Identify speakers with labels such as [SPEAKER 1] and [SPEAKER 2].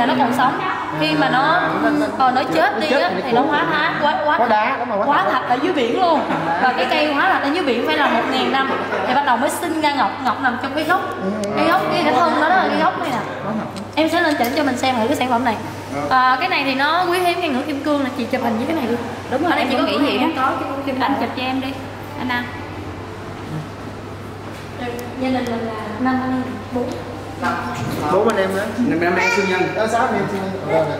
[SPEAKER 1] là nó còn sống. Khi mà nó còn nó chết đi á thì nó hóa thá quá quá
[SPEAKER 2] đá, hóa thạch.
[SPEAKER 1] ở dưới biển luôn. Và cái cây hóa thạch ở dưới biển phải là một ngàn năm. Thì bắt đầu mới sinh ra ngọc ngọc nằm trong cái gốc. Cái gốc cái, cái thân đó, đó là cái gốc này nè. Em sẽ lên chỉnh cho mình xem thử cái sản phẩm này. À, cái này thì nó quý hiếm ngang ngửa kim cương là chị chụp hình với cái này đi.
[SPEAKER 3] Đúng rồi,
[SPEAKER 1] Ở đây
[SPEAKER 3] em
[SPEAKER 1] chỉ có
[SPEAKER 3] nghĩ
[SPEAKER 1] hàng
[SPEAKER 3] đó. anh chụp cho em đi. Anh nào
[SPEAKER 1] gia đình mình là năm anh bốn
[SPEAKER 2] bốn anh em đó
[SPEAKER 4] năm em em siêu nhân.
[SPEAKER 2] Đó sáu anh em xin rồi, rồi.